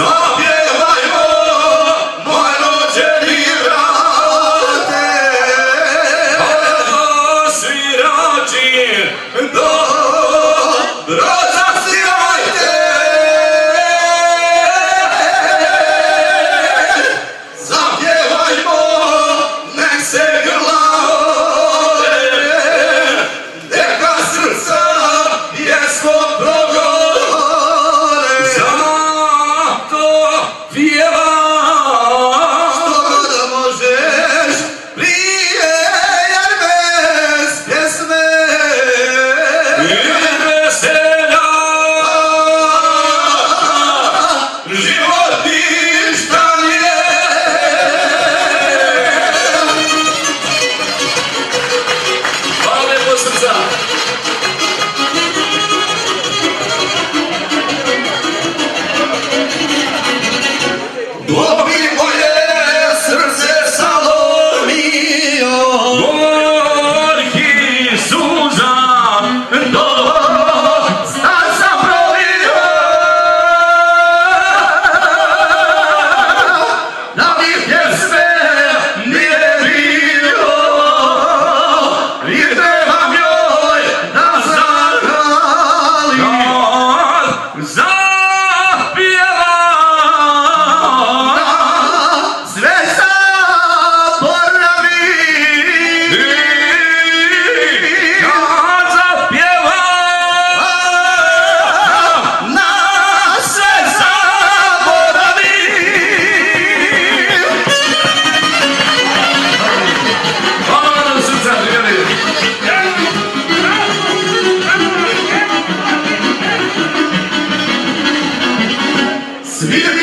up. Yeah. Santo. Свет!